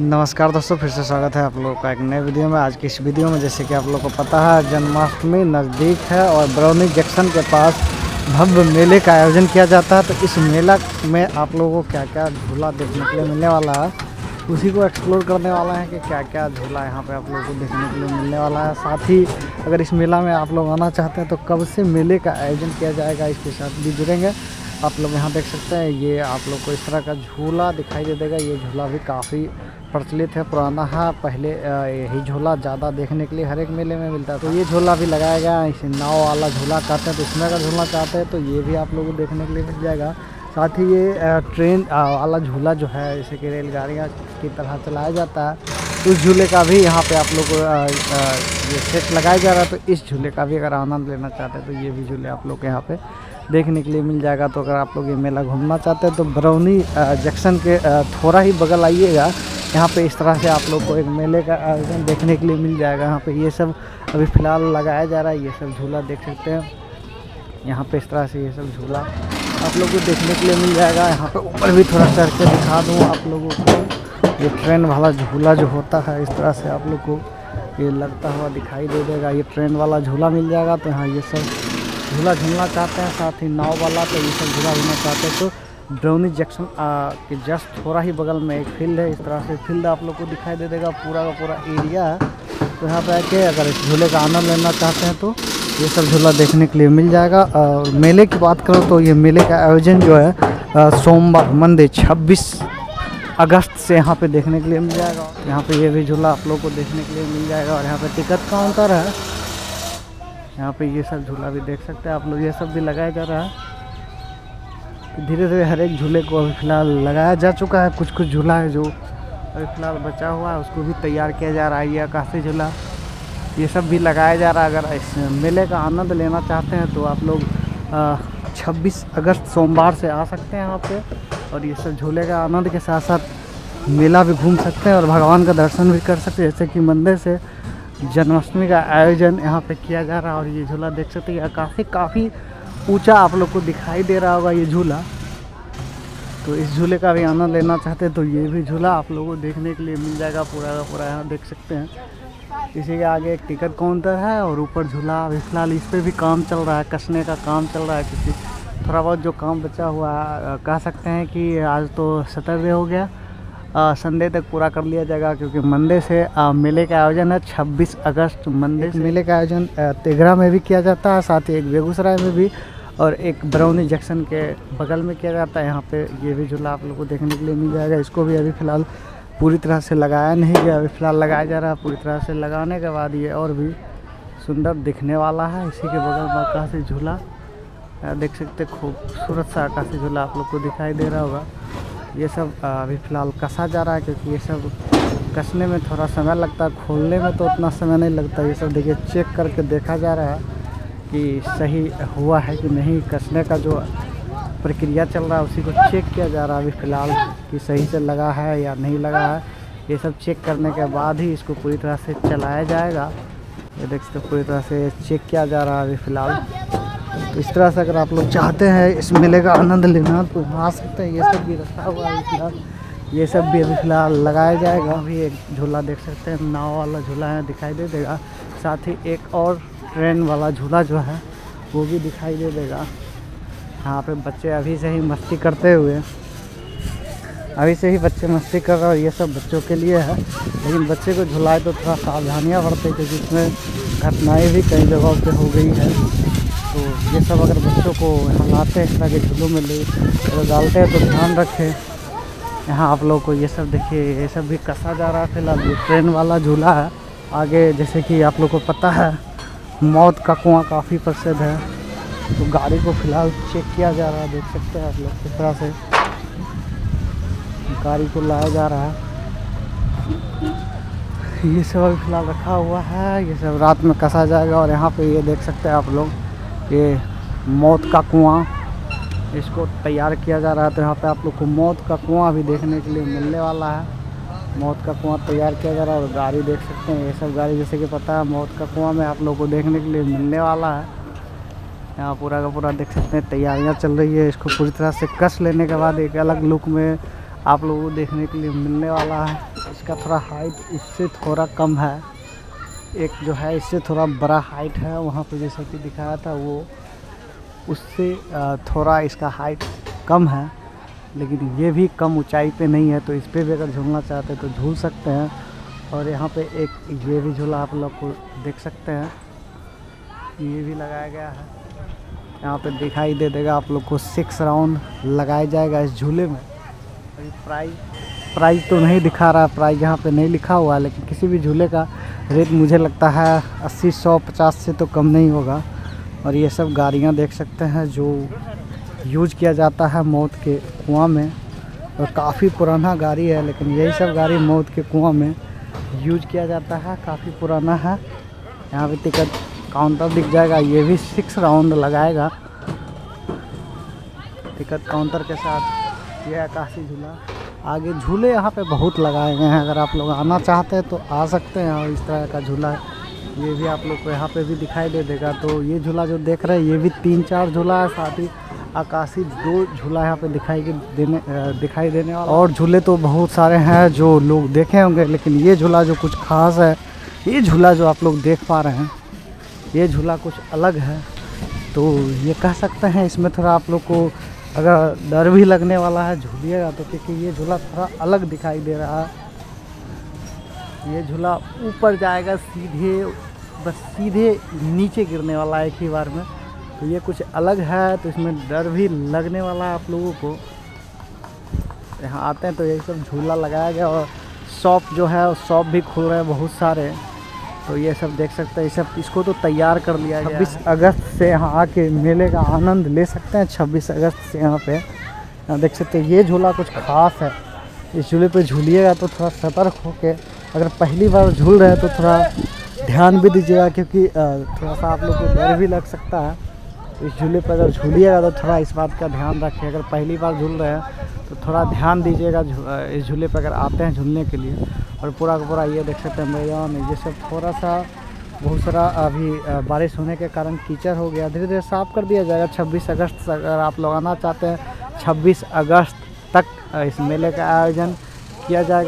नमस्कार दोस्तों, फिर से स्वागत है आप लोगों का एक नए वीडियो में। आज की इस वीडियो में जैसे कि आप लोगों को पता है, जन्माष्टमी नज़दीक है और बरौनी जंक्शन के पास भव्य मेले का आयोजन किया जाता है। तो इस मेला में आप लोगों को क्या क्या झूला देखने के लिए मिलने वाला है, उसी को एक्सप्लोर करने वाला है कि क्या क्या झूला यहाँ पे आप लोगों को देखने के लिए मिलने वाला है। साथ ही अगर इस मेला में आप लोग आना चाहते हैं तो कब से मेले का आयोजन किया जाएगा, इसके साथ भी जुड़ेंगे। आप लोग यहाँ देख सकते हैं, ये आप लोग को इस तरह का झूला दिखाई दे देगा। ये झूला भी काफ़ी प्रचलित है पुराना, है, पहले यही झूला ज़्यादा देखने के लिए हर एक मेले में मिलता है तो ये झूला भी लगाया गया है इसे नाव वाला झूला कहते हैं तो इसमें अगर झूला चाहते हैं तो ये भी आप लोगों को देखने के लिए मिल जाएगा। साथ ही ये ट्रेन वाला झूला जो है, जैसे कि रेलगाड़ियाँ की तरह चलाया जाता है, उस झूले का भी यहाँ पे आप लोग को ये सेट लगाया जा रहा है तो इस झूले का भी अगर आनंद लेना चाहते हैं तो ये भी झूले आप लोग यहाँ पे देखने के लिए मिल जाएगा। तो अगर आप लोग ये मेला घूमना चाहते हैं तो बरौनी जंक्शन के थोड़ा ही बगल आइएगा। यहाँ पे इस तरह से आप लोग को एक मेले का आयोजन देखने के लिए मिल जाएगा। यहाँ पे ये सब अभी फ़िलहाल लगाया जा रहा है। ये सब झूला देख सकते हैं। यहाँ पे इस तरह से ये सब झूला आप लोग को देखने के लिए मिल जाएगा। यहाँ पे ऊपर भी थोड़ा चढ़ के दिखा दूँ आप लोगों को। ये ट्रेन वाला झूला जो होता है, इस तरह से आप लोग को ये लगता हुआ दिखाई दे देगा। ये ट्रेन वाला झूला मिल जाएगा। तो यहाँ ये सब झूला झूलना चाहते हैं, साथ ही नाव वाला तो ये सब झूला झूलना चाहते हैं। तो ड्रोनी जंक्शन के जस्ट थोड़ा ही बगल में एक फ़ील्ड है, इस तरह से फ़ील्ड आप लोग को दिखाई दे देगा, पूरा का पूरा एरिया है तो यहाँ पर आके अगर इस झूले का आनंद लेना चाहते हैं तो ये सब झूला देखने के लिए मिल जाएगा। और मेले की बात करो तो ये मेले का आयोजन जो है सोमवार, मंडे, छब्बीस अगस्त से यहाँ पे देखने के लिए मिल जाएगा। यहाँ पे ये भी झूला आप लोग को देखने के लिए मिल जाएगा और यहाँ पे टिकट काउंटर है। यहाँ पे ये सब झूला भी देख सकते हैं। आप लोग ये सब भी लगाया जा रहा है। धीरे धीरे हर एक झूले को अभी फ़िलहाल लगाया जा चुका है। कुछ कुछ झूला है जो अभी फ़िलहाल बचा हुआ है। उसको भी तैयार किया जा रहा है। ये आकाशी झूला। ये सब भी लगाया जा रहा है। अगर इस मेले का आनंद लेना चाहते हैं तो आप लोग छब्बीस अगस्त सोमवार से आ सकते हैं यहाँ पे। और ये सब झूले का आनंद के साथ साथ मेला भी घूम सकते हैं और भगवान का दर्शन भी कर सकते हैं। जैसे कि मंदिर से जन्माष्टमी का आयोजन यहाँ पे किया जा रहा है और ये झूला देख सकते हैं काफ़ी काफ़ी ऊँचा आप लोग को दिखाई दे रहा होगा ये झूला। तो इस झूले का भी आनंद लेना चाहते हैं तो ये भी झूला आप लोगों को देखने के लिए मिल जाएगा पूरा का पूरा यहाँ देख सकते हैं। इसी के आगे एक टिकट काउंटर है और ऊपर झूला अभी फ़िलहाल इस पर भी काम चल रहा है, कसने का काम चल रहा है, क्योंकि थोड़ा बहुत जो काम बचा हुआ कह सकते हैं कि आज तो सैटरडे हो गया। संडे तक पूरा कर लिया जाएगा क्योंकि मंडे से आ, मेले का आयोजन है 26 अगस्त मंडे मेले का आयोजन तेघरा में भी किया जाता है साथ ही एक बेगूसराय में भी और एक बरौनी जंक्शन के बगल में किया जाता है यहाँ पे ये भी झूला आप लोग को देखने के लिए मिल जाएगा। इसको भी अभी फ़िलहाल पूरी तरह से लगाया नहीं गया अभी फ़िलहाल लगाया जा रहा है पूरी तरह से लगाने के बाद ये और भी सुंदर दिखने वाला है। इसी के बगल में आकाशी झूला देख सकते खूबसूरत सा आकाशी झूला आप लोग को दिखाई दे रहा होगा। ये सब अभी फ़िलहाल कसा जा रहा है, क्योंकि ये सब कसने में थोड़ा समय लगता है, खोलने में तो उतना समय नहीं लगता ये सब देखिए चेक करके देखा जा रहा है कि सही हुआ है कि नहीं। कसने का जो प्रक्रिया चल रहा है, उसी को चेक किया जा रहा है। अभी फ़िलहाल कि सही से लगा है या नहीं लगा है, ये सब चेक करने के बाद ही इसको पूरी तरह से चलाया जाएगा। ये देख सकते पूरी तरह से चेक किया जा रहा है अभी फ़िलहाल। तो इस तरह से अगर आप लोग चाहते हैं इस मेले का आनंद लेना तो आ सकते हैं। ये सब भी रखा हुआ है फ़िलहाल। ये सब भी अभी फ़िलहाल लगाया जाएगा। अभी एक झूला देख सकते हैं। नाव वाला झूला है, दिखाई दे देगा। साथ ही एक और ट्रेन वाला झूला जो है, वो भी दिखाई दे देगा। यहाँ पे बच्चे अभी से ही मस्ती करते हुए, अभी से ही बच्चे मस्ती कर रहे और ये सब बच्चों के लिए है। लेकिन बच्चे को झुलाए तो थोड़ा सावधानियाँ बरते, क्योंकि इसमें घटनाएँ भी कई जगहों पे हो गई है। तो ये सब अगर बच्चों को यहाँ लाते हैं, इस तरह के झूलों में ले तो डालते हैं तो ध्यान रखें। यहाँ आप लोग को ये सब देखिए, ये सब भी कसा जा रहा है फ़िलहाल। ये ट्रेन वाला झूला है। आगे जैसे कि आप लोग को पता है, मौत का कुआँ काफ़ी प्रसिद्ध है। तो गाड़ी को फ़िलहाल चेक किया जा रहा है, देख सकते हैं आप लोग किस तरह से गाड़ी को लाया जा रहा है। ये सब अभी फ़िलहाल रखा हुआ है। ये सब रात में कसा जाएगा और यहाँ पे ये देख सकते हैं आप लोग। ये मौत का कुआँ। इसको तैयार किया जा रहा है तो यहाँ पे आप लोग को मौत का कुआँ भी देखने के लिए मिलने वाला है। मौत का कुआँ तैयार किया जा रहा है और गाड़ी देख सकते हैं, ये सब गाड़ी जैसे कि पता है, मौत का कुआँ में आप लोग को देखने के लिए मिलने वाला है। यहाँ पूरा का पूरा देख सकते हैं, तैयारियाँ चल रही है, इसको पूरी तरह से कस लेने के बाद एक अलग लुक में आप लोगों को देखने के लिए मिलने वाला है। इसका थोड़ा हाइट इससे थोड़ा कम है। एक जो है, इससे थोड़ा बड़ा हाइट है, वहाँ पे जैसा कि दिखाया था, वो उससे थोड़ा इसका हाइट कम है, लेकिन ये भी कम ऊंचाई पे नहीं है तो इस पर भी अगर झूलना चाहते हैं तो झूल सकते हैं, और यहाँ पे एक ये भी झूला आप लोग को देख सकते हैं, ये भी लगाया गया है, यहाँ पे दिखाई दे देगा आप लोग को सिक्स राउंड लगाया जाएगा इस झूले में, अभी प्राइस प्राइस तो नहीं दिखा रहा प्राइस यहाँ पे नहीं लिखा हुआ, लेकिन किसी भी झूले का रेट मुझे लगता है अस्सी, सौ, पचास से तो कम नहीं होगा। और ये सब गाड़ियाँ देख सकते हैं जो यूज़ किया जाता है मौत के कुआँ में। और काफ़ी पुराना गाड़ी है, लेकिन यही सब गाड़ी मौत के कुआँ में यूज़ किया जाता है। काफ़ी पुराना है। यहाँ पे टिकट काउंटर दिख जाएगा, ये भी सिक्स राउंड लगाएगा। टिकट काउंटर के साथ ये आकाशी झूला। आगे झूले यहाँ पे बहुत लगाए गए हैं। अगर आप लोग आना चाहते हैं तो आ सकते हैं और इस तरह का झूला ये भी आप लोग को यहाँ पे भी दिखाई दे देगा। तो ये झूला जो देख रहे हैं, ये भी तीन चार झूला है, साथ ही आकाशी दो झूला यहाँ पे दिखाई देने दिखाई देने वाला। और झूले तो बहुत सारे हैं जो लोग देखे होंगे, लेकिन ये झूला जो कुछ खास है, ये झूला जो आप लोग देख पा रहे हैं, ये झूला कुछ अलग है। तो ये कह सकते हैं, इसमें थोड़ा आप लोग को अगर डर भी लगने वाला है, झूलिएगा तो क्योंकि ये झूला थोड़ा अलग दिखाई दे रहा है। ये झूला ऊपर जाएगा, सीधे, बस सीधे नीचे गिरने वाला है एक ही बार में। तो ये कुछ अलग है तो इसमें डर भी लगने वाला है आप लोगों को। यहाँ आते हैं तो यही सब झूला लगाया गया और शॉप जो है, शॉप भी खुल रहे हैं बहुत सारे। तो ये सब देख सकते हैं सब इसको तो तैयार कर लिया गया छब्बीस अगस्त से यहाँ आके मेले का आनंद ले सकते हैं छब्बीस अगस्त से यहाँ पे। यहाँ देख सकते हैं ये झूला कुछ खास है। इस झूले पे झूलिएगा तो थोड़ा सतर्क होके अगर पहली बार झूल रहे हैं तो थोड़ा ध्यान भी दीजिएगा क्योंकि थोड़ा सा आप लोग को डर भी लग सकता है। इस झूले पर अगर झूलिएगा तो थोड़ा इस बात का ध्यान रखिए अगर पहली बार झूल रहे हैं तो थोड़ा ध्यान दीजिएगा इस झूले पर अगर आते हैं झूलने के लिए। और पूरा का पूरा ये देख सकते हैं मैदान ये सब थोड़ा सा बहुत सारा अभी बारिश होने के कारण कीचड़ हो गया। धीरे धीरे साफ़ कर दिया जाएगा। 26 अगस्त अगर आप लोग आना चाहते हैं 26 अगस्त तक इस मेले का आयोजन किया जाएगा।